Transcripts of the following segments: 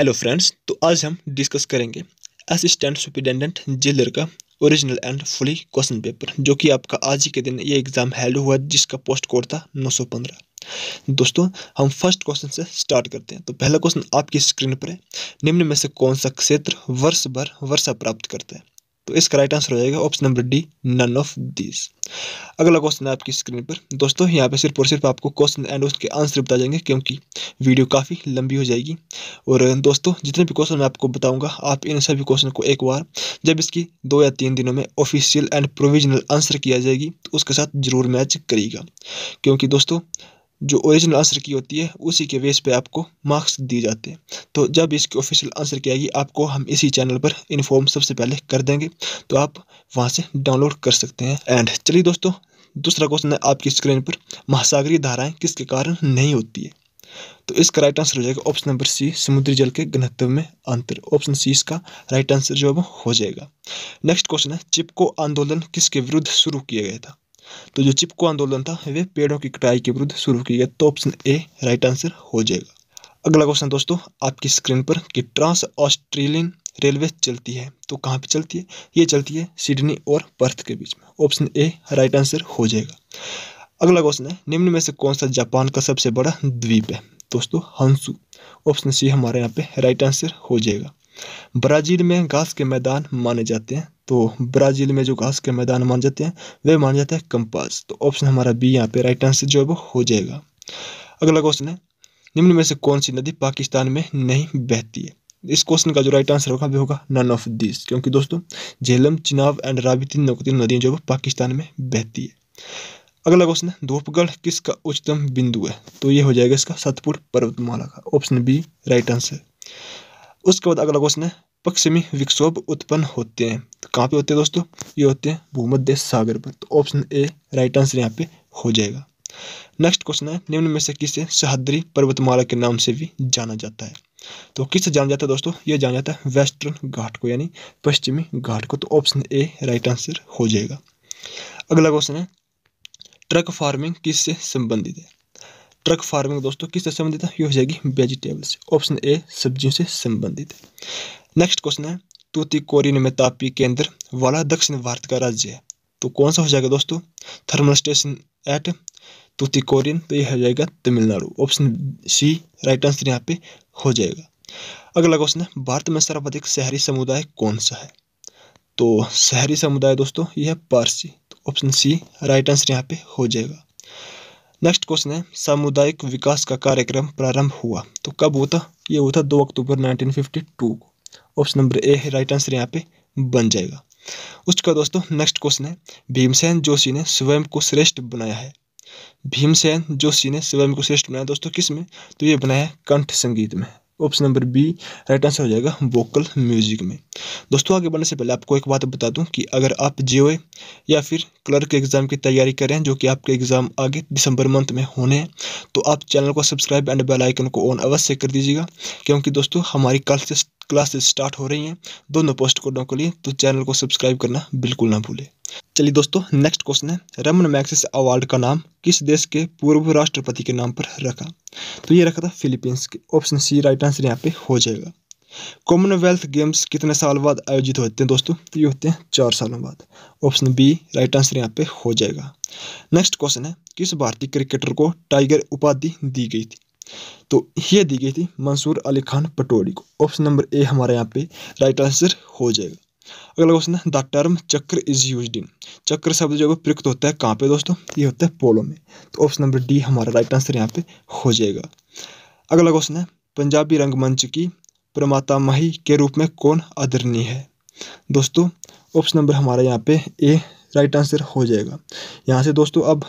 Hello friends तो आज हम डिस्कस करेंगे असिस्टेंट सुपरिटेंडेंट जेलर का original and fully question paper जो कि आपका आज ही के दिन ये एग्ज़ाम हेल्ड हुआ जिसका पोस्ट कोड था 915 दोस्तों, हम फ़र्स्ट क्वेश्चन से स्टार्ट करते हैं। तो पहला क्वेश्चन आपकी स्क्रीन पर है। निम्न में से कौन सा क्षेत्र वर्ष भर वर्षा प्राप्त करता है? तो इसका राइट आंसर हो जाएगा option number D none of this अगला क्वेश्चन है आपकी स्क्रीन पर। दोस्तों, यहाँ पे सिर्फ़ और सिर्फ़ आपको क्वेश्चन एंड उसके आंसर बता जाएँगे क्योंकि वीडियो काफ़ी लंबी हो जाएगी। और दोस्तों, जितने भी क्वेश्चन मैं आपको बताऊँगा, आप इन सभी क्वेश्चन को एक बार, जब इसकी दो या तीन दिनों में ऑफिशियल एंड प्रोविजनल आंसर किया जाएगी तो उसके साथ ज़रूर मैच करिएगा। क्योंकि दोस्तों जो ओरिजिनल आंसर की होती है, उसी के बेस पे आपको मार्क्स दिए जाते हैं। तो जब इसकी ऑफिशियल आंसर की आएगी, आपको हम इसी चैनल पर इन्फॉर्म सबसे पहले कर देंगे। तो आप वहाँ से डाउनलोड कर सकते हैं। एंड चलिए दोस्तों, दूसरा क्वेश्चन है आपकी स्क्रीन पर महासागरीय धाराएँ किसके कारण नहीं होती है? तो इसका राइट आंसर हो जाएगा ऑप्शन नंबर सी समुद्री जल के घनत्व में अंतर। ऑप्शन सी इसका राइट आंसर जो है वो हो जाएगा। नेक्स्ट क्वेश्चन है, चिपको आंदोलन किसके विरुद्ध शुरू किया गया था? तो जो चिपको आंदोलन था, वे पेड़ों की कटाई के विरुद्ध शुरू किया गया तो ऑप्शन ए राइट आंसर हो जाएगा। अगला क्वेश्चन दोस्तों, आपकी स्क्रीन पर कि ट्रांस ऑस्ट्रेलियन रेलवे चलती है तो कहाँ पे चलती है? ये चलती है सिडनी और पर्थ के बीच में। ऑप्शन ए राइट आंसर हो जाएगा। अगला क्वेश्चन है, निम्न में से कौन सा जापान का सबसे बड़ा द्वीप है? दोस्तों, हंसू। ऑप्शन सी हमारे यहाँ पे राइट आंसर हो जाएगा। ब्राज़ील में घास के मैदान माने जाते हैं तो ब्राज़ील में जो घास के मैदान मान जाते हैं, वे मान जाते हैं कंपास। तो ऑप्शन हमारा बी यहाँ पे राइट आंसर जो है वो हो जाएगा। अगला क्वेश्चन है, निम्न में से कौन सी नदी पाकिस्तान में नहीं बहती है? इस क्वेश्चन का जो राइट आंसर होगा, वो होगा नन ऑफ़ दिस क्योंकि दोस्तों, झेलम, चिनाब एंड राबी तीन तीन नदियाँ जो है पाकिस्तान में बहती है। अगला क्वेश्चन है, धूपगढ़ किसका उच्चतम बिंदु है? तो ये हो जाएगा इसका सतपुर पर्वतमाला का। ऑप्शन बी राइट आंसर उसके बाद अगला क्वेश्चन है, पश्चिमी विक्षोभ उत्पन्न होते हैं। तो कहाँ पे होते हैं दोस्तों? ये होते हैं भूमध्य सागर पर। तो ऑप्शन ए राइट आंसर यहाँ पे हो जाएगा। नेक्स्ट क्वेश्चन है, निम्न में से किसे सह्याद्री पर्वतमाला के नाम से भी जाना जाता है? तो किससे जाना जाता है दोस्तों? ये जाना जाता है वेस्टर्न घाट को, यानी पश्चिमी घाट को। तो ऑप्शन ए राइट आंसर हो जाएगा। अगला क्वेश्चन है ट्रक फ़ार्मिंग किससे संबंधित है? ट्रक फ़ार्मिंग दोस्तों किससे संबंधित है? ये हो जाएगी वेजिटेबल से। ऑप्शन ए सब्जियों से संबंधित है। नेक्स्ट क्वेश्चन है तूतीकोरिन में तापी केंद्र, वाला दक्षिण भारत का राज्य है। तो कौन सा हो जाएगा दोस्तों? थर्मल स्टेशन एट तूतीकोरिन तो यह हो जाएगा Tamil Nadu. Option C right answer यहाँ पे हो जाएगा। अगला क्वेश्चन है, भारत में सर्वाधिक शहरी समुदाय कौन सा है? तो शहरी समुदाय दोस्तों, यह पारसी। तो ऑप्शन सी राइट आंसर यहाँ पे हो जाएगा। नेक्स्ट क्वेश्चन है, सामुदायिक विकास का कार्यक्रम प्रारंभ हुआ। तो कब था? ये था दो अक्टूबर 1952 को। ऑप्शन नंबर ए है राइट आंसर यहाँ पे बन जाएगा। उसका दोस्तों नेक्स्ट क्वेश्चन है। भीमसेन जोशी ने स्वयं को श्रेष्ठ बनाया है। भीमसेन जोशी ने स्वयं को श्रेष्ठ बनाया। दोस्तों, किसमें? तो ये बनाया है कंठ संगीत में। Option number B right answer हो जाएगा वोकल म्यूज़िक में। दोस्तों, आगे बढ़ने से पहले आपको एक बात बता दूँ कि अगर आप जियो या फिर क्लर्क एग्ज़ाम की तैयारी करें जो कि आपके एग्ज़ाम आगे दिसंबर मंथ में होने हैं तो आप चैनल को सब्सक्राइब एंड बेल आइकन को ऑन अवश्य कर दीजिएगा, क्योंकि दोस्तों, हमारी कल से क्लासेस स्टार्ट हो रही हैं। दोनों पोस्ट कोडों के लिए तो चैनल को सब्सक्राइब करना बिल्कुल ना भूलें। चलिए दोस्तों नेक्स्ट क्वेश्चन है। रमन मैक्सिस अवार्ड का नाम किस देश के पूर्व राष्ट्रपति के नाम पर रखा? तो ये रखा था फिलीपींस के। ऑप्शन सी राइट आंसर यहाँ पे हो जाएगा। कॉमनवेल्थ गेम्स कितने साल बाद आयोजित होते हैं दोस्तों? तो ये होते हैं चार सालों बाद। ऑप्शन बी राइट आंसर यहाँ पे हो जाएगा। नेक्स्ट क्वेश्चन है, किस भारतीय क्रिकेटर को टाइगर उपाधि दी गई थी? तो ये दी गई थी मंसूर अली खान पटोड़ी को। ऑप्शन नंबर ए हमारे यहाँ पे राइट आंसर हो जाएगा। अगला क्वेश्चन है the term chakra is use in चक्र शब्द जो है प्रयुक्त होता है कहाँ पे दोस्तों? ये होता है पोलो में। तो ऑप्शन नंबर डी हमारा राइट आंसर यहाँ पे हो जाएगा। अगला क्वेश्चन है, पंजाबी रंगमंच की प्रमाता माही के रूप में कौन आदरणीय है? दोस्तों ऑप्शन नंबर हमारा यहाँ पे ए राइट आंसर हो जाएगा। यहाँ से दोस्तों, अब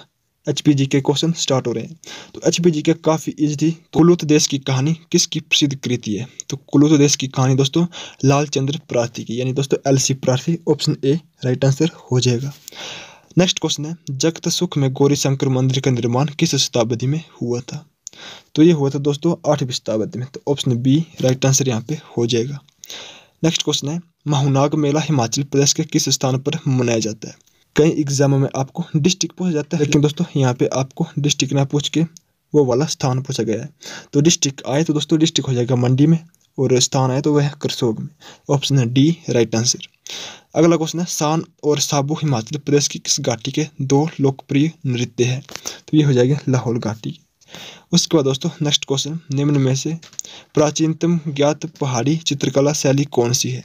एच पी जी के क्वेश्चन स्टार्ट हो रहे हैं। तो एच पी जी के काफ़ी इजी थी कुलूत देश की कहानी किसकी प्रसिद्ध कृति है? तो कुलूत देश की कहानी दोस्तों लाल चंद्र प्रार्थी की। यानी दोस्तों एल सी प्रार्थी ऑप्शन ए राइट आंसर हो जाएगा। नेक्स्ट क्वेश्चन है, जगत सुख में गौरी शंकर मंदिर का निर्माण किस शताब्दी में हुआ था? तो ये हुआ था दोस्तों, आठवीं शताब्दी में। तो ऑप्शन बी राइट आंसर यहाँ पे हो जाएगा। नेक्स्ट क्वेश्चन है, माहुनाग मेला हिमाचल प्रदेश के किस स्थान पर मनाया जाता है? कई एग्जामों में आपको डिस्ट्रिक्ट पूछा जाता है। लेकिन दोस्तों, यहाँ पे आपको डिस्ट्रिक्ट ना पूछ के वो वाला स्थान पूछा गया है। तो डिस्ट्रिक्ट आए तो दोस्तों डिस्ट्रिक्ट हो जाएगा मंडी में और स्थान आए तो वह करसोग में। ऑप्शन है डी राइट आंसर अगला क्वेश्चन है सान और साबू हिमाचल प्रदेश की किस घाटी के दो लोकप्रिय नृत्य है? तो ये हो जाएगा लाहौल घाटी। उसके बाद दोस्तों नेक्स्ट क्वेश्चन निम्न में से, प्राचीनतम ज्ञात पहाड़ी चित्रकला शैली कौन सी है?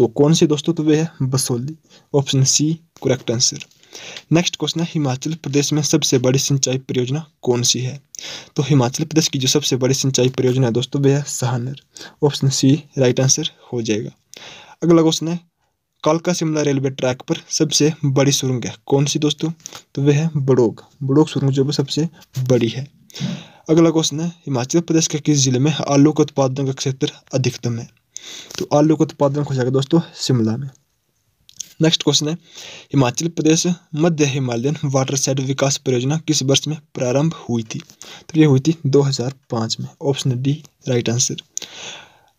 तो कौन सी दोस्तों तो वे है? Basohli. Option C correct answer next question है, हिमाचल प्रदेश में सबसे बड़ी सिंचाई परियोजना कौन सी है? तो हिमाचल प्रदेश की जो सबसे बड़ी सिंचाई परियोजना है दोस्तों, वह है सहानर ऑप्शन सी राइट आंसर हो जाएगा। अगला क्वेश्चन है, कालका शिमला रेलवे ट्रैक पर सबसे बड़ी सुरंग है कौन सी दोस्तों? तो वह है बड़ोग। बड़ोग सुरंग जो सबसे बड़ी है। अगला क्वेश्चन है, हिमाचल प्रदेश के किस ज़िले में आलू का उत्पादन का क्षेत्र अधिकतम है? तो आलू का उत्पादन हो जाएगा दोस्तों शिमला में। नेक्स्ट क्वेश्चन है, हिमाचल प्रदेश, मध्य हिमालयन वाटर साइड विकास परियोजना किस वर्ष में प्रारंभ हुई थी? तो ये हुई थी 2005 में। ऑप्शन डी राइट आंसर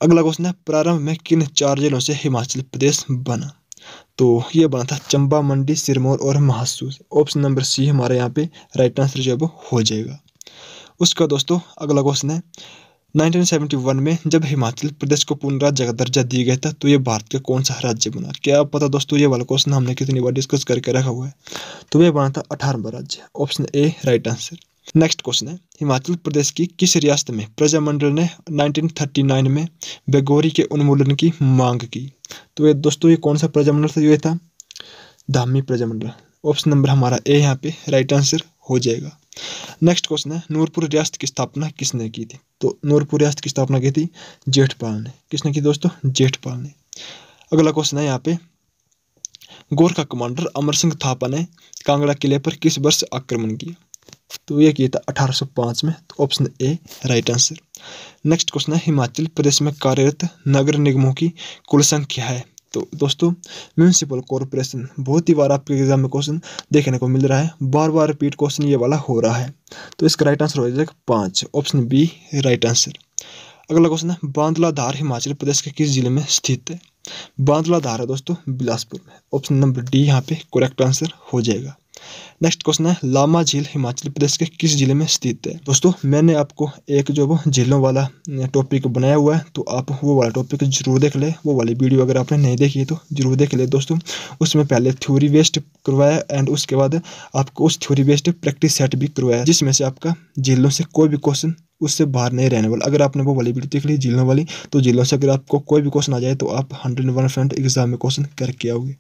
अगला क्वेश्चन है, प्रारंभ में किन चार जिलों से हिमाचल प्रदेश बना? तो ये बना था चंबा, मंडी, सिरमौर और महासू ऑप्शन नंबर सी हमारे यहाँ पे राइट आंसर जो है वो हो जाएगा। उसका दोस्तों अगला क्वेश्चन है 1971 में जब हिमाचल प्रदेश को पूर्ण राज्य का दर्जा दिया गया था तो ये भारत का कौन सा राज्य बना? क्या आप पता दोस्तों, ये वाला क्वेश्चन हमने कितनी बार डिस्कस करके रखा हुआ है? तो ये बना था अठारहवा राज्य। Option A right answer next question है, हिमाचल प्रदेश की किस रियासत में प्रजामंडल ने 1939 में बेगोरी के उन्मूलन की मांग की? तो ये दोस्तों, ये कौन सा प्रजामंडल था? ये था धामी प्रजामंडल। ऑप्शन नंबर हमारा ए यहाँ पे राइट आंसर हो जाएगा। नेक्स्ट क्वेश्चन है नूरपुर रियासत की स्थापना किसने की थी? तो नूरपुर रियासत की स्थापना की थी जेठपाल ने। किसने की दोस्तों? जेठपाल ने। अगला क्वेश्चन है यहाँ पे। गोरखा कमांडर अमर सिंह थापा ने कांगड़ा किले पर किस वर्ष आक्रमण किया? तो यह किया था 1805 में तो option A right answer next question है, हिमाचल प्रदेश में कार्यरत नगर निगमों की कुल संख्या है। तो दोस्तों म्यूनसिपल कॉरपोरेशन बहुत ही बार आपके एग्ज़ाम में क्वेश्चन देखने को मिल रहा है। बार बार रिपीट क्वेश्चन ये वाला हो रहा है। तो इसका राइट आंसर हो जाएगा पाँच। ऑप्शन बी राइट आंसर अगला क्वेश्चन है बांदला धार हिमाचल प्रदेश के किस ज़िले में स्थित है? बांदला धार है दोस्तों, बिलासपुर में। ऑप्शन नंबर डी यहाँ पे करेक्ट आंसर हो जाएगा। नेक्स्ट क्वेश्चन है, लामा झील हिमाचल प्रदेश के किस ज़िले में स्थित है? दोस्तों, मैंने आपको एक जो वो झीलों वाला टॉपिक बनाया हुआ है तो आप वो वाला टॉपिक ज़रूर देख ले। वो वाली वीडियो अगर आपने नहीं देखी है तो ज़रूर देख ले दोस्तों। उसमें पहले थ्योरी बेस्ड करवाया एंड उसके बाद आपको उस थ्योरी बेस्ड प्रैक्टिस सेट भी करवाया, जिसमें से आपका झीलों से कोई भी क्वेश्चन उससे बाहर नहीं रहने वाला। अगर आपने वो वाली वीडियो देख ली जिलों वाली तो जिलों से अगर आपको कोई भी क्वेश्चन आ जाए तो आप हंड्रेड वन परसेंट एग्ज़ाम में क्वेश्चन करके आओगे।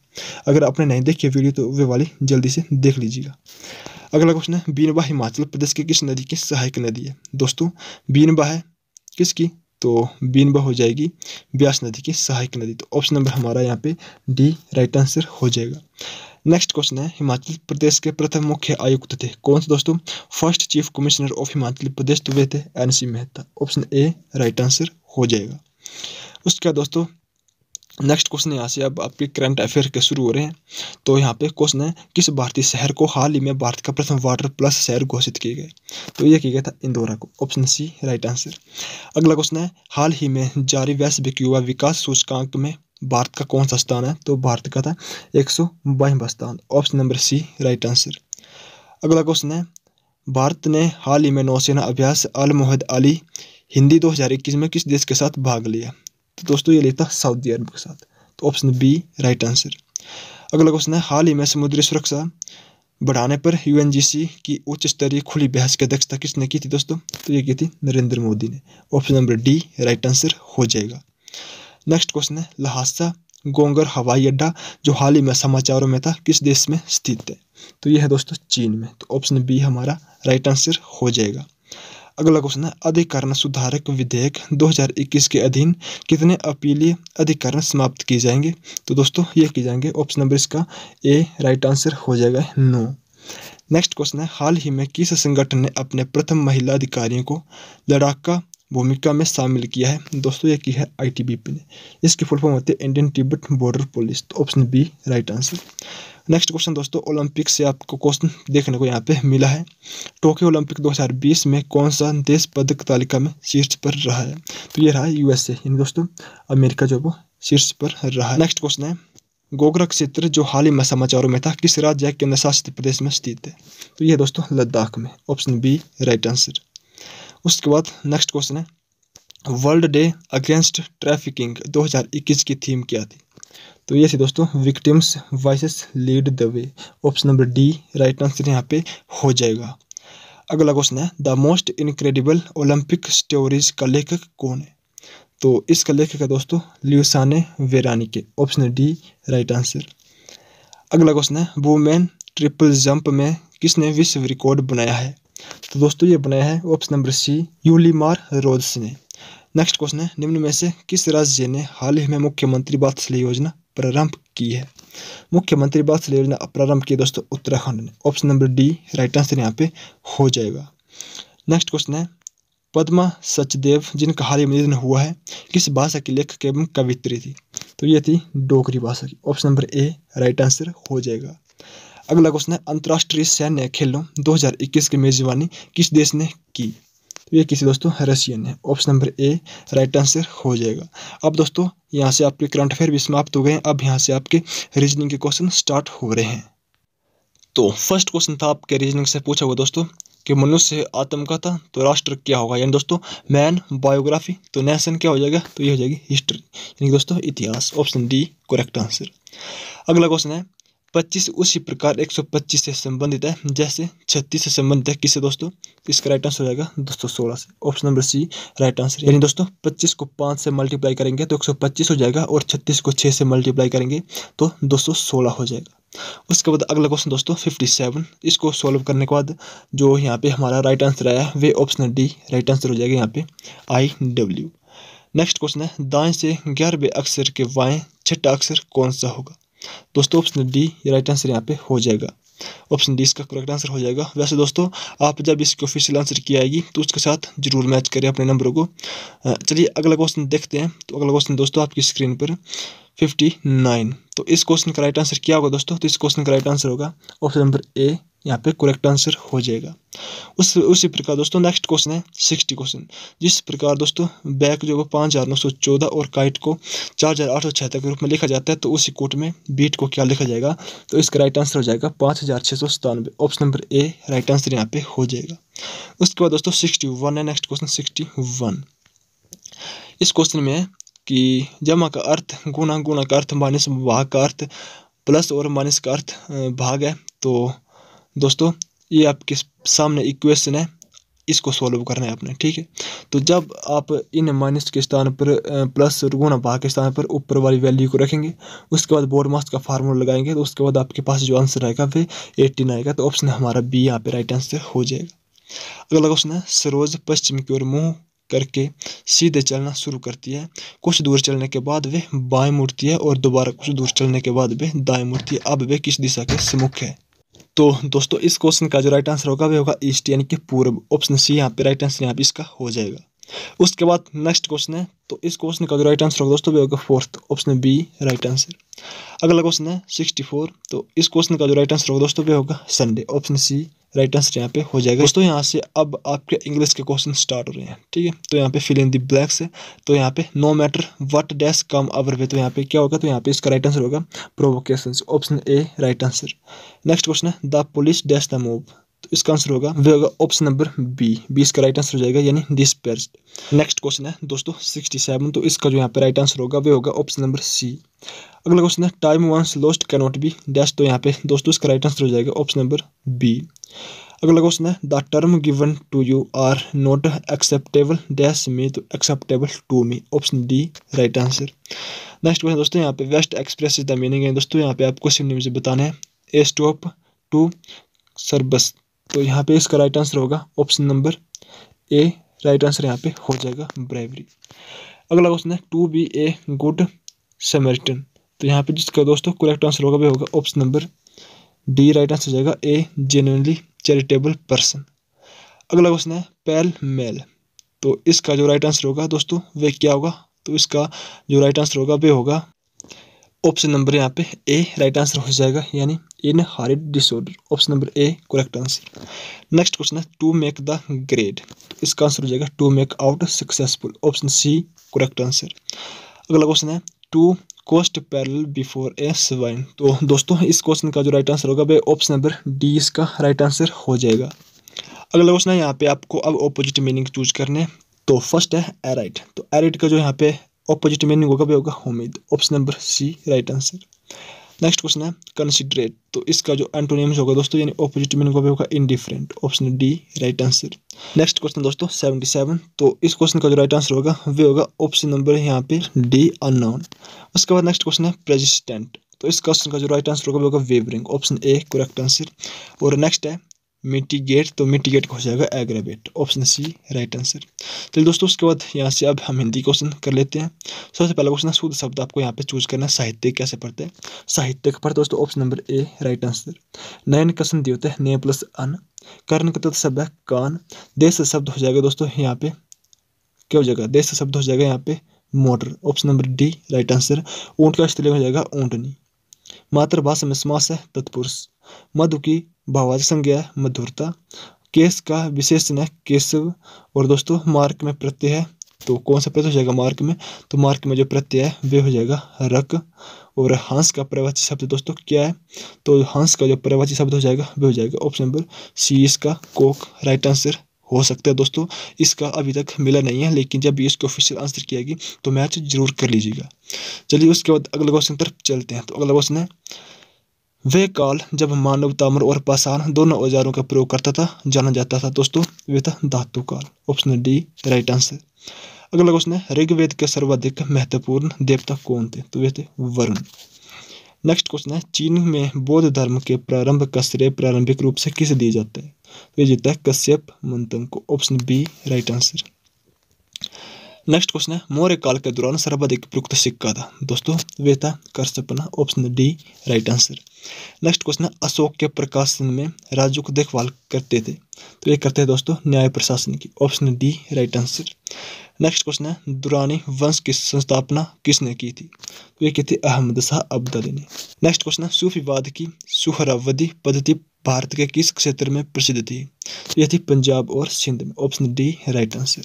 अगर आपने नहीं देखी वीडियो तो वे वाली जल्दी से देख लीजिएगा। अगला क्वेश्चन है बीनबा हिमाचल प्रदेश की किस नदी की सहायक नदी है? दोस्तों बीनबा है किसकी? तो बीनबा हो जाएगी ब्यास नदी की सहायक नदी। तो ऑप्शन नंबर हमारा यहाँ पे डी राइट आंसर हो जाएगा। नेक्स्ट क्वेश्चन है हिमाचल प्रदेश के प्रथम मुख्य आयुक्त थे। कौन से दोस्तों? First chief commissioner of Himachal Pradesh तो वे थे N C Mehta option A right answer हो जाएगा। उसके बाद दोस्तों नेक्स्ट क्वेश्चन यहाँ से अब आपके करंट अफेयर के शुरू हो रहे हैं। तो यहाँ पे क्वेश्चन है, किस भारतीय शहर को हाल ही में भारत का प्रथम वाटर प्लस शहर घोषित किए गए तो ये किया गया था इंदौरा को। ऑप्शन सी राइट आंसर अगला क्वेश्चन है, हाल ही में जारी वैश्विक युवा विकास सूचकांक में भारत का कौन सा स्थान है? तो भारत का था एक सौ बाईवा स्थान option number C right answer अगला क्वेश्चन है, भारत ने हाल ही में नौसेना अभ्यास अल मोहद अली हिंदी 2021 में किस देश के साथ भाग लिया? तो दोस्तों, ये लेता सऊदी अरब के साथ। तो ऑप्शन बी राइट आंसर अगला क्वेश्चन है, हाल ही में समुद्री सुरक्षा बढ़ाने पर यूएनजीसी की उच्च स्तरीय खुली बहस की अध्यक्षता किसने की थी दोस्तों? तो ये की थी नरेंद्र मोदी ने। Option number D right answer हो जाएगा। नेक्स्ट क्वेश्चन है लहासा गोंगर हवाई अड्डा, जो हाल ही में समाचारों में था, किस देश में स्थित है? तो यह है दोस्तों, चीन में। तो ऑप्शन बी हमारा राइट आंसर हो जाएगा। अगला क्वेश्चन है, अधिकरण सुधारक विधेयक 2021 के अधीन कितने अपीलीय अधिकरण समाप्त किए जाएँगे? तो दोस्तों ये किए जाएँगे। ऑप्शन नंबर इसका ए राइट आंसर हो जाएगा नो नेक्स्ट क्वेश्चन है, हाल ही में किस संगठन ने अपने प्रथम महिला अधिकारियों को लड़ाक भूमिका में शामिल किया है। दोस्तों, ये की है आईटीबीपी ने। इसकी फुल फॉर्म होती है इंडियन तिब्बत बॉर्डर पुलिस तो option B right answer next question दोस्तों ओलंपिक से आपको क्वेश्चन देखने को यहाँ पे मिला है। टोक्यो ओलंपिक 2020 में कौन सा देश पदक तालिका में शीर्ष पर रहा है? तो ये रहा है यूएसए यानी दोस्तों, अमेरिका जो वो शीर्ष पर रहा है। नेक्स्ट क्वेश्चन है, गोगरा क्षेत्र जो हाल ही में समाचारों में था, किस राज्य केंद्र शासित प्रदेश में स्थित है? तो ये दोस्तों, लद्दाख में। ऑप्शन बी राइट आंसर उसके बाद नेक्स्ट क्वेश्चन है वर्ल्ड डे अगेंस्ट ट्रैफिकिंग 2021 की थीम क्या थी? तो ये थी दोस्तों victims voices lead the way option number D right answer यहाँ पे हो जाएगा। अगला क्वेश्चन है the most incredible Olympic stories का लेखक कौन है? तो इसका लेखक है दोस्तों ल्यूसाने वेरानी के ऑप्शन डी राइट आंसर अगला क्वेश्चन है वुमेन ट्रिपल जंप में किसने विश्व रिकॉर्ड बनाया है? तो दोस्तों ये बनाया है option number C Yulimar Rojas ने। नेक्स्ट क्वेश्चन है, निम्न में से किस राज्य ने हाल ही में मुख्यमंत्री वात्सल्य योजना प्रारंभ की है? मुख्यमंत्री वात्सल्य योजना प्रारंभ की दोस्तों उत्तराखंड ने। Option number D right answer यहाँ पे हो जाएगा। नेक्स्ट क्वेश्चन है, पद्मा सचदेव जिनका हाल ही में निधन हुआ है, किस भाषा की लेखक एवं कवित्री थी? तो ये थी डोगरी भाषा की। Option number A right answer हो जाएगा। अगला क्वेश्चन है, अंतर्राष्ट्रीय सैन्य खेलों 2021 की मेजबानी किस देश ने की? तो ये किसी दोस्तों, रशियन ने option number A right answer हो जाएगा। अब दोस्तों, यहाँ से आपके करंट अफेयर भी समाप्त हो गए अब यहाँ से आपके रीजनिंग के क्वेश्चन स्टार्ट हो रहे हैं। तो फ़र्स्ट क्वेश्चन था आपके रीजनिंग से पूछा हुआ दोस्तों, कि मनुष्य आत्म का था तो राष्ट्र क्या होगा? यानी दोस्तों मैन बायोग्राफी तो नेशन क्या हो जाएगा? तो ये हो जाएगी हिस्ट्री यानी दोस्तों, इतिहास। ऑप्शन डी करेक्ट आंसर अगला क्वेश्चन है पच्चीस उसी प्रकार एक सौ पच्चीस से संबंधित है, जैसे छत्तीस से संबंधित है किससे दोस्तों? इसका राइट आंसर हो जाएगा दोस्तों सोलह से। Option number C right answer यानी दोस्तों पच्चीस को पाँच से मल्टीप्लाई करेंगे तो एक सौ पच्चीस हो जाएगा और छत्तीस को छः से मल्टीप्लाई करेंगे तो दो सौ सोलह हो जाएगा। उसके बाद अगला क्वेश्चन दोस्तों फिफ्टी सेवन इसको सॉल्व करने के बाद जो यहाँ पे हमारा राइट आंसर आया, वे ऑप्शन डी राइट आंसर हो जाएगा यहाँ पे आई डब्ल्यू नेक्स्ट क्वेश्चन है, दाएँ से ग्यारहवें अक्षर के वाएँ छठा अक्षर कौन सा होगा? दोस्तों ऑप्शन डी राइट आंसर यहाँ पे हो जाएगा। ऑप्शन डी इसका करेक्ट आंसर हो जाएगा। वैसे दोस्तों, आप जब इसकी ऑफिशियल आंसर की आएगी तो उसके साथ ज़रूर मैच करें अपने नंबरों को। चलिए अगला क्वेश्चन देखते हैं। तो अगला क्वेश्चन दोस्तों आपकी स्क्रीन पर फिफ्टी नाइन तो इस क्वेश्चन का राइट आंसर क्या होगा दोस्तों? तो इस क्वेश्चन का राइट आंसर होगा ऑप्शन नंबर ए यहाँ पे करेक्ट आंसर हो जाएगा। उस, उसी प्रकार दोस्तों नेक्स्ट क्वेश्चन है सिक्सटी क्वेश्चन जिस प्रकार दोस्तों बैक जो है पाँच हज़ार नौ सौ चौदह और काइट को चार हज़ार आठ सौ छिहत्तर के रूप में लिखा जाता है तो उसी कोट में बीट को क्या लिखा जाएगा? तो इसका राइट आंसर हो जाएगा पाँच हज़ार छः सौ सतानवे option number A right answer यहाँ पे हो जाएगा। उसके बाद दोस्तों सिक्सटी वन है नेक्स्ट क्वेश्चन सिक्सटी वन इस क्वेश्चन में कि जमा का अर्थ गुना गुना का अर्थ, माइनस भाग का अर्थ प्लस और माइनस का अर्थ भाग है तो दोस्तों, ये आपके सामने इक्वेशन है। इसको सॉल्व करना है आपने ठीक है? तो जब आप इन माइनस के स्थान पर प्लस गुना भाग के स्थान पर ऊपर वाली वैल्यू को रखेंगे, उसके बाद बोर्ड मास का फार्मूला लगाएँगे तो उसके बाद आपके पास जो आंसर आएगा वे एटीन आएगा। तो ऑप्शन हमारा बी यहाँ पे राइट आंसर हो जाएगा। अगला क्वेश्चन है, सरोज पश्चिम की ओर मुँह करके सीधे चलना शुरू करती है। कुछ दूर चलने के बाद वे बाएँ मुड़ती है और दोबारा कुछ दूर चलने के बाद वे दाएँ मुड़ती है। अब वे किस दिशा के सम्मुख है? तो दोस्तों, इस क्वेश्चन का जो राइट आंसर होगा, वह होगा ईस्ट यानी कि पूर्व। ऑप्शन सी यहाँ पे राइट आंसर यहाँ पे इसका हो जाएगा। उसके बाद नेक्स्ट क्वेश्चन है तो इस क्वेश्चन का जो राइट आंसर होगा दोस्तों, वह होगा fourth option B right answer अगला क्वेश्चन है सिक्सटी फोर तो इस क्वेश्चन का जो राइट आंसर होगा दोस्तों, वह होगा Sunday option C right answer यहाँ पे हो जाएगा। दोस्तों यहाँ से अब आपके इंग्लिश के क्वेश्चन स्टार्ट हो रहे हैं ठीक है? तो यहाँ पे फिल इन दी ब्लैक्स है। तो यहाँ पे no matter what dash come our way तो यहाँ पे क्या होगा? तो यहाँ पे इसका राइट आंसर होगा provocation option A right answer next question है the police dash the move तो इसका आंसर होगा वे होगा ऑप्शन नंबर बी बी इसका राइट आंसर हो जाएगा यानी डिस्पर्स नेक्स्ट क्वेश्चन है दोस्तों सिक्सटी सेवन तो इसका जो यहाँ पे राइट आंसर होगा वे होगा ऑप्शन नंबर सी अगला क्वेश्चन है time once lost cannot be dash तो यहाँ पे दोस्तों इसका राइट आंसर हो जाएगा ऑप्शन नंबर बी अगला क्वेश्चन है the term given to you are not acceptable dash me तो acceptable to me option D right answer next question दोस्तों, यहाँ पे west express is the meaning है। दोस्तों, यहाँ पे आपको सिम मुझे बताना है। ए स्टॉप टू सरबस तो यहाँ पे इसका राइट आंसर होगा। Option number A right answer यहाँ पे हो जाएगा ब्राइवरी अगला क्वेश्चन है to be a good Samaritan तो यहाँ पे जिसका दोस्तों करेक्ट आंसर होगा वह होगा option number D right answer हो जाएगा ए जेन्यनली चैरिटेबल पर्सन अगला क्वेश्चन है पैल मेल तो इसका जो राइट आंसर होगा दोस्तों, वे क्या होगा? तो इसका जो राइट आंसर होगा, वे होगा ऑप्शन नंबर यहाँ पे ए राइट आंसर हो जाएगा, यानी in hurried disorder option number A correct answer next question है टू मेक द ग्रेड इसका आंसर हो जाएगा to make out successful option C correct answer अगला क्वेश्चन है to cast pearl before a swine तो दोस्तों, इस क्वेश्चन का जो राइट आंसर होगा, वह ऑप्शन नंबर डी इसका राइट आंसर हो जाएगा। अगला क्वेश्चन है, यहाँ पे आपको अब ऑपोजिट मीनिंग चूज़ करने तो फ़र्स्ट है एराइट तो एराइट का जो यहाँ पे ऑपोजिट मीनिंग होगा वो होगा उम्मीद option number C right answer next question है कंसिडरेट तो इसका जो एंटोनियम्स होगा दोस्तों, यानी ऑपोजिट मीनिंग होगा होगा indifferent option D right answer next question दोस्तों सेवेंटी सेवन तो इस क्वेश्चन का जो राइट आंसर होगा, वे होगा ऑप्शन नंबर यहाँ पे डी अननोन उसके बाद नेक्स्ट क्वेश्चन है प्रेजिस्टेंट तो इस क्वेश्चन का जो राइट आंसर होगा, वो होगा wavering option A correct answer और नेक्स्ट है मिटीगेट तो मिटीगेट हो जाएगा aggravate option C right answer चलिए दोस्तों, उसके बाद यहाँ से अब हम हिंदी क्वेश्चन कर लेते हैं। सबसे पहला क्वेश्चन है, शुद्ध शब्द आपको यहाँ पे चूज़ करना है साहित्य कैसे पढ़ते हैं? साहित्य पढ़ते दोस्तों option number A right answer नयन कसन होते हैं ने प्लस अन. कर्ण का तत्व शब्द है कान. देश शब्द हो जाएगा दोस्तों यहाँ पे। क्या हो जाएगा? देश शब्द हो जाएगा यहाँ पे motor option number D right answer ऊँट का स्त्रीलिंग हो जाएगा ऊँटनी। मातृभाषा में समास है, तत्पुरुष। मधु की भाववाचक संज्ञा मधुरता। केस का विशेषण है केशव। और दोस्तों, मार्क में प्रत्यय है तो कौन सा प्रत्यय हो जाएगा मार्क में? तो मार्क में जो प्रत्यय है, वे हो जाएगा रक। और हंस का प्रवाची शब्द दोस्तों क्या है? तो हंस का जो प्रवाची शब्द हो जाएगा, वे हो जाएगा ऑप्शन नंबर सी इसका कोक राइट आंसर हो सकता है दोस्तों। इसका अभी तक मिला नहीं है, लेकिन जब इसको ऑफिशियल आंसर किया तो मैच ज़रूर कर लीजिएगा। चलिए, उसके बाद अगला क्वेश्चन तरफ़ चलते हैं। तो अगला क्वेश्चन है वे काल जब मानव ताम्र और पाषाण दोनों औजारों का प्रयोग करता था, जाना जाता था दोस्तों, वे था धातु काल। ऑप्शन डी राइट आंसर अगला क्वेश्चन है, ऋग्वेद के सर्वाधिक महत्वपूर्ण देवता कौन थे? तो वे थे वरुण। नेक्स्ट क्वेश्चन है, चीन में बौद्ध धर्म के प्रारंभ का श्रेय प्रारंभिक रूप से किसे दिया जाता है? तो ये जीता है कश्यप मंथन को। Option B right answer next question है मौर्य काल के दौरान सर्वाधिक प्रयुक्त सिक्का था दोस्तों वे था karshapana option D right answer next question है अशोक के प्रकाशन में राज्यों को देखभाल करते थे तो ये करते हैं दोस्तों न्याय प्रशासन की option D right answer next question है दुरानी वंश की संस्थापना किसने की थी तो ये की थी अहमद शाह अब्दाली ने नेक्स्ट क्वेश्चन है सूफीवाद की सुहरावदी पद्धति भारत के किस क्षेत्र में प्रसिद्ध थी तो यह थी पंजाब और सिंध में option D right answer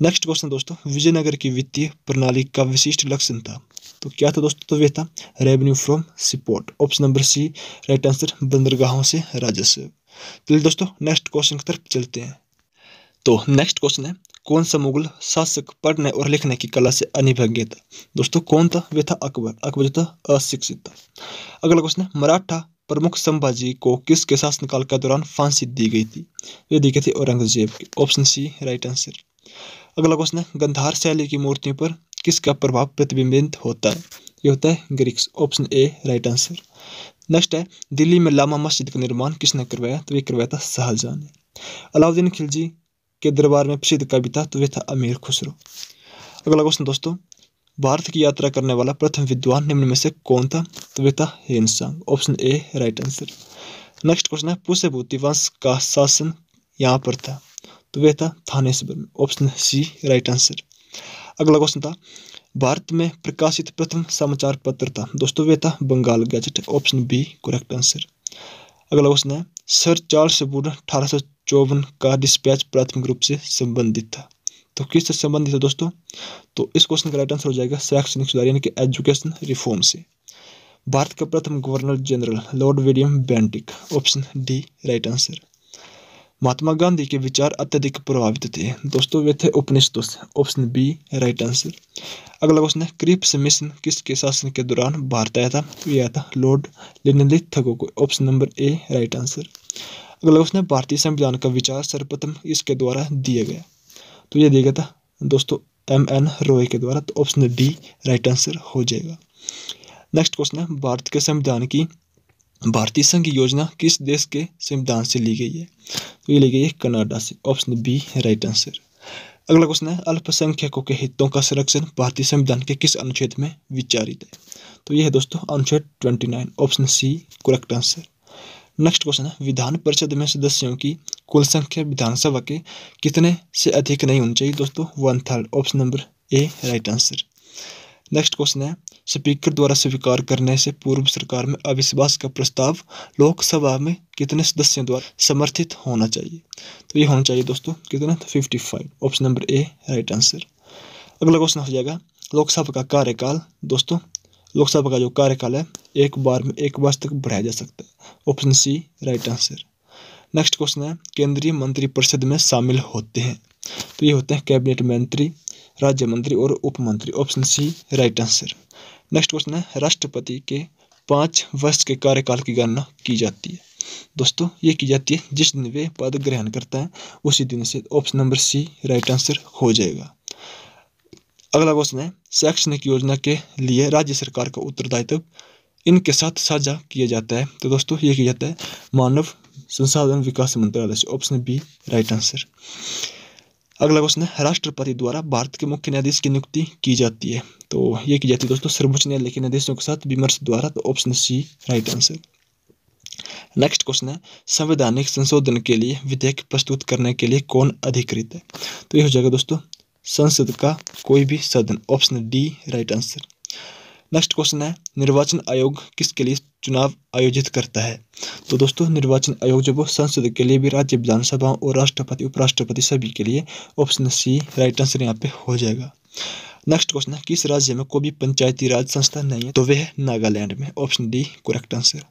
next question दोस्तों. विजयनगर की वित्तीय प्रणाली का विशिष्ट लक्षण था। तो क्या था दोस्तों? तो वे था revenue from seaport option number C right answer बंदरगाहों से राजस्व। चलिए दोस्तों नेक्स्ट क्वेश्चन की तरफ़ चलते हैं। तो नेक्स्ट क्वेश्चन है, कौन सा मुगल शासक पढ़ने और लिखने की कला से अनिभज्ञ था? दोस्तों, कौन था? वे था अकबर। अकबर जो था, अशिक्षित था। अगला क्वेश्चन है, मराठा प्रमुख संभाजी को किसके शासनकाल के दौरान फांसी दी गई थी? ये दी गई थी औरंगज़ेब की। ऑप्शन सी राइट आंसर अगला क्वेश्चन है, गंधार शैली की मूर्तियों पर किसका प्रभाव प्रतिबिंबित होता है? ये होता है Greeks, option A, right answer. Next है, दिल्ली में लामा मस्जिद का निर्माण किसने करवाया? तो ये करवाया था शाहजहां ने। अलाउद्दीन खिलजी के दरबार में प्रसिद्ध कवि था तो वे था अमीर खुसरो। अगला क्वेश्चन दोस्तों, भारत की यात्रा करने वाला प्रथम विद्वान निम्न में से कौन था? तो वे था Hiuen Tsang option A, right answer. Next question है, पुष्यभूति वंश का शासन यहाँ पर था। तो वह था Thaneshwar option C right answer अगला क्वेश्चन था, भारत में प्रकाशित प्रथम समाचार पत्र था। दोस्तों वह था Bengal gazette. Option B correct answer अगला क्वेश्चन है, सर चार्ल्स वुड अठारह सौ चौवन का डिस्पैच प्राथमिक रूप से संबंधित था। तो किससे संबंधित है दोस्तों? तो इस क्वेश्चन का राइट आंसर हो जाएगा शैक्षणिक सुधार, यानी कि एजुकेशन रिफॉर्म से। भारत का प्रथम governor general lord William Bentinck option D right answer Mahatma Gandhi के विचार अत्यधिक प्रभावित थे। दोस्तों, वे थे उपनिषदों ऑप्शन बी राइट आंसर अगला क्वेश्चन है क्रिप्स मिशन किसके शासन के दौरान भारत आया था? ये आया था lord Linlithgow. Option number A right answer अगला क्वेश्चन है, भारतीय संविधान का विचार सर्वप्रथम इसके द्वारा दिया गया। तो ये दिया गया था दोस्तों एम एन रॉय के द्वारा। तो ऑप्शन डी राइट आंसर हो जाएगा। नेक्स्ट क्वेश्चन है, भारत के संविधान की भारतीय संघ योजना किस देश के संविधान से ली गई है? तो ये ली गई है कनाडा से। Option B, right answer. अगला क्वेश्चन है, अल्पसंख्यकों के हितों का संरक्षण भारतीय संविधान के किस अनुच्छेद में विचारित है? तो ये है दोस्तों, अनुच्छेद twenty nine option C correct answer next question है, विधान परिषद में सदस्यों की कुल संख्या विधानसभा के कितने से अधिक नहीं होनी चाहिए दोस्तों? One third option number A right answer next question है स्पीकर द्वारा स्वीकार करने से पूर्व सरकार में अविश्वास का प्रस्ताव लोकसभा में कितने सदस्यों द्वारा समर्थित होना चाहिए? तो ये होना चाहिए दोस्तों, कितना? Fifty five option number A right answer अगला क्वेश्चन हो जाएगा, लोकसभा का कार्यकाल। दोस्तों, लोकसभा का जो कार्यकाल है, एक बार में एक वर्ष तक बढ़ाया जा सकता है। Option C right answer next question है, केंद्रीय मंत्रिपरिषद में शामिल होते हैं। तो ये होते हैं कैबिनेट मंत्री, राज्य मंत्री और उप मंत्री option C right answer next question है, राष्ट्रपति के पाँच वर्ष के कार्यकाल की गणना की जाती है। दोस्तों, ये की जाती है, जिस दिन वे पद ग्रहण करता है, उसी दिन से option number C right answer हो जाएगा। अगला क्वेश्चन है, शैक्षणिक योजना के लिए राज्य सरकार का उत्तरदायित्व इनके साथ साझा किया जाता है। तो दोस्तों, ये किया जाता है, मानव संसाधन विकास मंत्रालय से ऑप्शन बी राइट आंसर अगला क्वेश्चन है, राष्ट्रपति द्वारा भारत के मुख्य न्यायाधीश की नियुक्ति की जाती है। तो ये की जाती है दोस्तों, सर्वोच्च न्यायालय के न्यायाधीशों के साथ विमर्श द्वारा तो option C right answer next question है, संवैधानिक संशोधन के लिए विधेयक प्रस्तुत करने के लिए कौन अधिकृत है? तो ये हो जाएगा दोस्तों, संसद का कोई भी सदन option D right answer next question है, निर्वाचन आयोग किसके लिए चुनाव आयोजित करता है। तो दोस्तों, निर्वाचन आयोग जो वो संसद के लिए भी राज्य विधानसभाओं और राष्ट्रपति, उपराष्ट्रपति सभी के लिए ऑप्शन सी राइट आंसर यहाँ पे हो जाएगा। नेक्स्ट क्वेश्चन है, किस राज्य में कोई भी पंचायती राज संस्था नहीं है? तो वह है नागालैंड में option D correct answer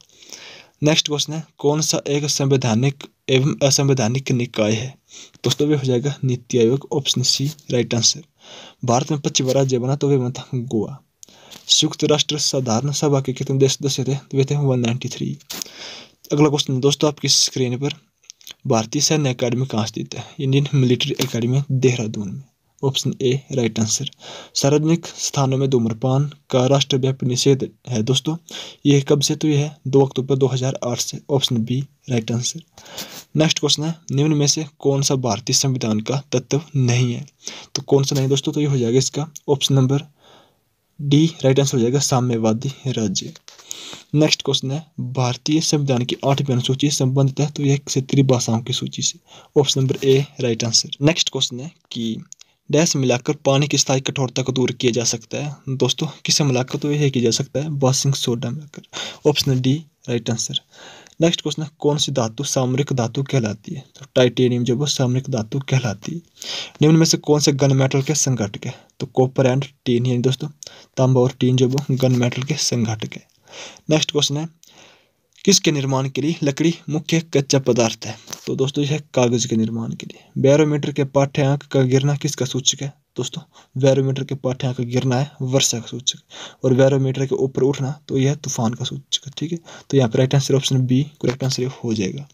next question है, कौन सा एक संवैधानिक एवं असंवैधानिक निकाय है? दोस्तों वे हो जाएगा NITI Aayog option C right answer Bharat में पश्चिम राज्य बना तो वे बना गोवा। संयुक्त राष्ट्र साधारण सभा के कितने देश सदस्य थे? तो वे थे वन नाइन्टी थ्री अगला क्वेश्चन दोस्तों, आपकी स्क्रीन पर भारतीय सैन्य अकादमी कहाँ स्थित है? इंडियन मिलिट्री अकादमी देहरादून में। ऑप्शन ए राइट आंसर सार्वजनिक स्थानों में धूम्रपान का राष्ट्रव्यापी निषेध है दोस्तों। ये कब से तो यह है? दो अक्टूबर 2008 से। Option B right answer next question है, निम्न में से कौन सा भारतीय संविधान का तत्व नहीं है? तो कौन सा नहीं दोस्तों? तो ये हो जाएगा इसका। Option number D right answer हो जाएगा साम्यवादी राज्य। नेक्स्ट क्वेश्चन है, भारतीय संविधान की आठवीं अनुसूची संबंधित है तो यह क्षेत्रीय भाषाओं की सूची से। Option number A right answer next question है कि डैश मिलाकर पानी की स्थायी कठोरता को दूर किया जा सकता है। दोस्तों, किसे मिलाकर तो यह किया जा सकता है? बासिंग सोडा मिलाकर। Option D right answer next question है, कौन सी धातु सामरिक धातु कहलाती है? तो टाइटेनियम जो वो सामरिक धातु कहलाती है। निम्न में से कौन से गन मेटल के संघटक है? तो कॉपर एंड टीन यानी दोस्तों, तांबा और टीन जो वो गन मेटल के संघटक है। नेक्स्ट क्वेश्चन है, किसके निर्माण के लिए लकड़ी मुख्य कच्चा पदार्थ है? तो दोस्तों, यह कागज़ के निर्माण के लिए। बैरोमीटर के पाठ्यांक का गिरना किसका सूचक है? दोस्तों, बैरोमीटर के पाठ्यांक का गिरना है, वर्षा का सूचक। और बैरोमीटर के ऊपर उठना तो यह तूफ़ान का सूचक ठीक है? तो यहाँ पर right answer option B correct answer हो जाएगा।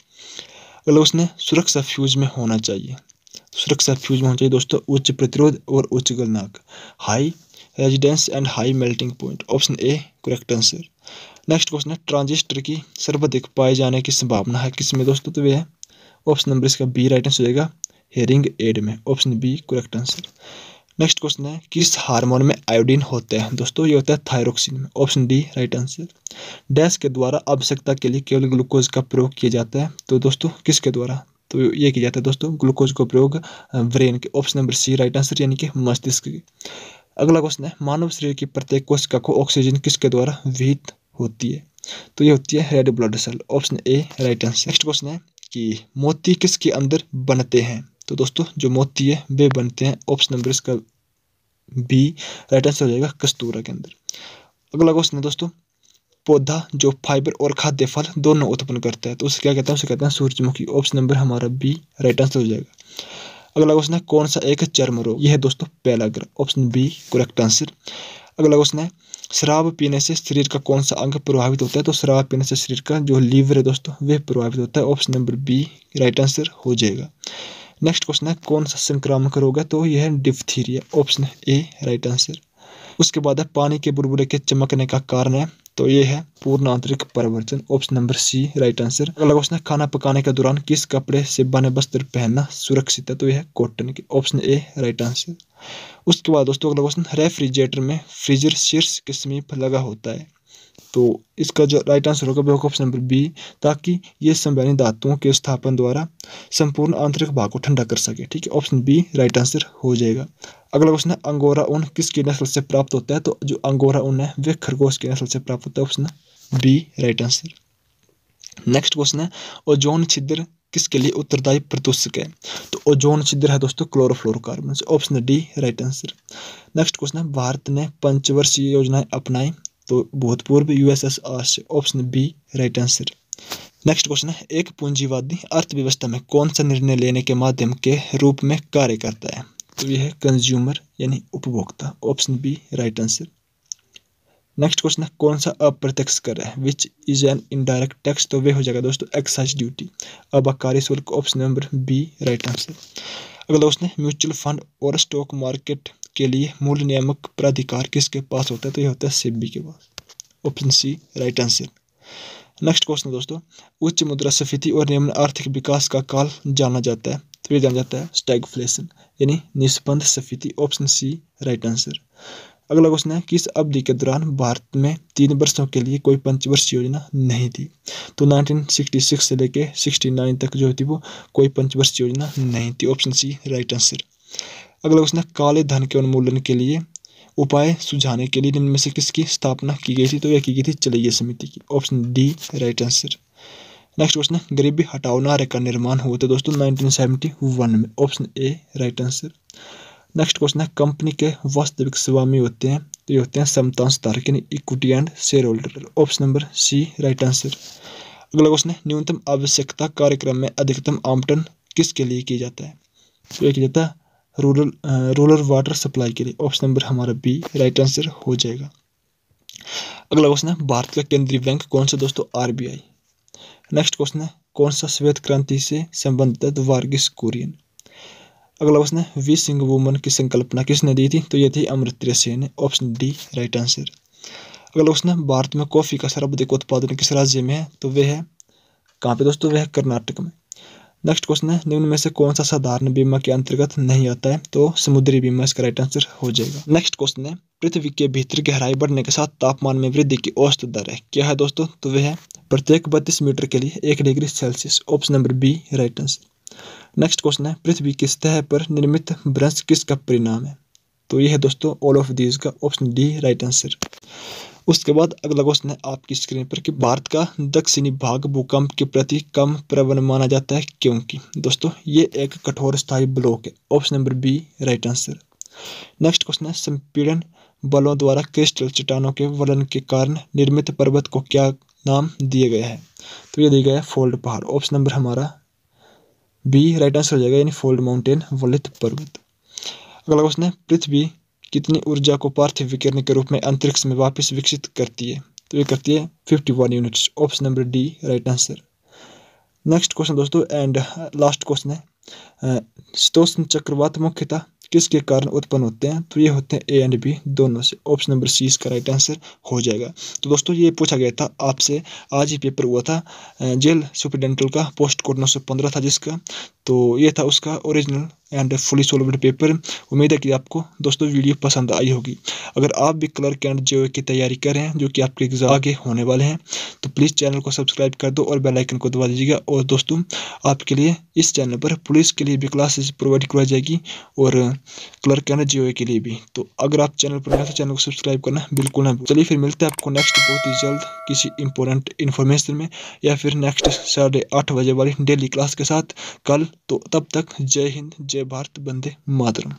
अगला उसने, सुरक्षा फ्यूज में होना चाहिए। सुरक्षा फ्यूज में होना चाहिए दोस्तों, उच्च प्रतिरोध और उच्च गलनाक। High residence and high melting point option A correct answer next question है ट्रांजिस्टर की सर्वाधिक पाए जाने की संभावना है किसमें दोस्तों? तो वे ऑप्शन नंबर इसका बी राइट आंसर हो जाएगा हेयरिंग एड में। Option B correct answer next question है, किस हार्मोन में आयोडीन होता है? दोस्तों, ये होता है थायरोक्सिन में option D right answer dash के द्वारा आवश्यकता के लिए केवल ग्लूकोज का प्रयोग किया जाता है। तो दोस्तों, किसके द्वारा? तो ये किया जाता है दोस्तों ग्लूकोज का प्रयोग ब्रेन के। Option number C right answer यानी कि मस्तिष्क के। अगला क्वेश्चन है, मानव शरीर की प्रत्येक कोशिका को ऑक्सीजन किसके द्वारा विहित होती है? तो ये होती है red blood cell option A right answer next question है कि मोती किसके अंदर बनते हैं? तो दोस्तों, जो मोती है, वे बनते हैं ऑप्शन नंबर इसका बी राइट आंसर हो जाएगा कस्तूरा के अंदर। अगला क्वेश्चन है दोस्तों, पौधा, जो फाइबर और खाद्य फल दोनों उत्पन्न करता है तो उसे क्या कहते हैं? उसे कहते हैं सूर्यमुखी ऑप्शन नंबर हमारा बी राइट आंसर हो जाएगा। अगला क्वेश्चन है, कौन सा एक चर्म रोग? यह है दोस्तों, पहला ग्रह। ऑप्शन बी करेक्ट आंसर अगला क्वेश्चन है, शराब पीने से शरीर का कौन सा अंग प्रभावित होता है? तो शराब पीने से शरीर का जो लीवर है दोस्तों, वह प्रभावित होता है। Option number B right answer हो जाएगा। नेक्स्ट क्वेश्चन है, कौन सा संक्रामक रोग है तो यह है diphtheria option A right answer उसके बाद है, पानी के बुलबुले के चमकने का कारण है तो ये है पूर्ण आंतरिक परिवर्तन option number C right answer अगला क्वेश्चन है, खाना पकाने के दौरान किस कपड़े से बने वस्त्र पहनना सुरक्षित है? तो यह है कॉटन के ऑप्शन ए राइट आंसर उसके बाद दोस्तों, अगला क्वेश्चन रेफ्रिजरेटर में फ्रीजर शीर्ष के समीप लगा होता है। तो इसका जो राइट आंसर होगा वह ऑप्शन नंबर बी ताकि ये संवैनिक धातुओं के स्थापन द्वारा संपूर्ण आंतरिक भाग को ठंडा कर सके, ठीक है? ऑप्शन बी राइट आंसर हो जाएगा। अगला क्वेश्चन है, अंगोरा ऊन किसकी नस्ल से प्राप्त होता है? तो जो अंगोरा ऊन है वह खरगोश की नस्ल से प्राप्त होता है। Option B right answer next question है, ओजोन छिद्र किसके लिए उत्तरदायी प्रदूषक है? तो ओजोन छिद्र है दोस्तों chlorofluorocarbon option D right answer next question है, भारत ने पंचवर्षीय योजनाएँ अपनाई तो भूतपूर्व यूएसएसआर से option B right answer next question है, एक पूंजीवादी अर्थव्यवस्था में कौन सा निर्णय लेने के माध्यम के रूप में कार्य करता है? तो ये है कंज्यूमर यानी उपभोक्ता option B right answer next question है, कौन सा अप्रत्यक्ष कर है? Which is an indirect tax तो वे हो जाएगा दोस्तों एक्साइज ड्यूटी अबाकारी शुल्क option number B right answer अगला क्वेश्चन है म्यूचुअल फंड और स्टॉक मार्केट के लिए मूल नियामक प्राधिकार किसके पास होता है? तो ये होता है सेबी के पास। Option C right answer next question दोस्तों। उच्च मुद्रा स्फीति और निम्न आर्थिक विकास का काल जाना जाता है। तो ये जाना जाता है स्टैगफ्लेशन यानी निष्पन्द स्फीति। ऑप्शन सी राइट आंसर अगला क्वेश्चन है, किस अवधि के दौरान भारत में तीन वर्षों के लिए कोई पंचवर्ष योजना नहीं थी? तो 1966 से लेके 69 तक जो थी वो कोई पंचवर्ष योजना नहीं थी। ऑप्शन सी राइट आंसर अगला क्वेश्चन है काले धन के उन्मूलन के लिए उपाय सुझाने के लिए इनमें से किसकी स्थापना की गई थी तो यह की गई थी चलैया समिति की। Option D right answer next question है, गरीबी हटाओ, नारे का निर्माण हुआ था दोस्तों 1971 में। Option A right answer next question है कंपनी के वास्तविक स्वामी होते हैं तो ये होते हैं समतांश धारक यानी equity and shareholder option number C right answer अगला क्वेश्चन है, न्यूनतम आवश्यकता कार्यक्रम में अधिकतम आमटन किसके लिए किया जाता है? तो ये किया जाता है रूरल रूरल वाटर सप्लाई के लिए ऑप्शन नंबर हमारा बी राइट आंसर हो जाएगा। अगला क्वेश्चन है, भारत का केंद्रीय बैंक कौन सा दोस्तों आरबीआई नेक्स्ट क्वेश्चन है, कौन सा श्वेत क्रांति से संबंधित वार्गिस कुरियन? अगला क्वेश्चन है, वी सिंह वुमन की संकल्पना किसने दी थी? तो ये थी Amartya Sen option D right answer अगला क्वेश्चन है, भारत में कॉफ़ी का सर्वाधिक उत्पादन किस राज्य में है? तो वह है, कहाँ पे दोस्तों, वह कर्नाटक में। नेक्स्ट क्वेश्चन है, निम्न में से कौन सा साधारण बीमा के अंतर्गत नहीं आता है? तो समुद्री बीमा इसका राइट आंसर हो जाएगा। नेक्स्ट क्वेश्चन है, पृथ्वी के भीतर गहराई बढ़ने के साथ तापमान में वृद्धि की औसत दर है। क्या है दोस्तों? तो वह है प्रत्येक बत्तीस मीटर के लिए एक degree Celsius. Option number B right answer next question है, पृथ्वी की सतह पर निर्मित ब्रंश किसका परिणाम है? तो यह है दोस्तों ऑल ऑफ़ दीज का ऑप्शन डी राइट आंसर उसके बाद अगला क्वेश्चन है आपकी स्क्रीन पर कि भारत का दक्षिणी भाग भूकंप के प्रति कम प्रबल माना जाता है क्योंकि? दोस्तों, ये एक कठोर स्थायी ब्लॉक है। Option number B right answer next question है, संपीड़न बलों द्वारा क्रिस्टल चट्टानों के वलन के कारण निर्मित पर्वत को क्या नाम दिया गया है? तो ये दिया गया है फोल्ड पहाड़। ऑप्शन नंबर हमारा बी राइट आंसर हो जाएगा, यानी फोल्ड माउंटेन वलित पर्वत। अगला क्वेश्चन है, पृथ्वी कितनी ऊर्जा को पार्थिव विकिरण के रूप में अंतरिक्ष में वापस विकसित करती है? तो ये करती है fifty one units option number D right answer next question दोस्तों एंड लास्ट क्वेश्चन है. शीतोष्ण चक्रवात मुख्यतः किसके कारण उत्पन्न होते हैं? तो ये होते हैं ए एंड बी दोनों से। ऑप्शन नंबर सी इसका राइट आंसर हो जाएगा। तो दोस्तों, ये पूछा गया था आपसे, आज ही पेपर हुआ था जेल सुपरिटेंडेंटल का, पोस्ट कोड नौ सौ पंद्रह था जिसका। तो ये था उसका original and fully solved paper उम्मीद है कि आपको दोस्तों वीडियो पसंद आई होगी। अगर आप भी क्लर्क एंड जे की तैयारी कर रहे हैं, जो कि आपके एग्ज़ाम आगे होने वाले हैं तो प्लीज़ चैनल को सब्सक्राइब कर दो और बेल आइकन को दबा दीजिएगा। और दोस्तों, आपके लिए इस चैनल पर पुलिस के लिए भी क्लासेस प्रोवाइड करवाई जाएगी और क्लर्क एंड जे के लिए भी। तो अगर आप चैनल पर नए तो चैनल को सब्सक्राइब करना बिल्कुल ना चलिए फिर मिलते हैं आपको नेक्स्ट बहुत ही जल्द किसी इंपॉर्टेंट इन्फॉर्मेशन में या फिर नेक्स्ट साढ़े आठ बजे वाली डेली क्लास के साथ। कल तो तब तक जय हिंद जय भारत बंदे मातरम।